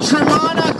Tremana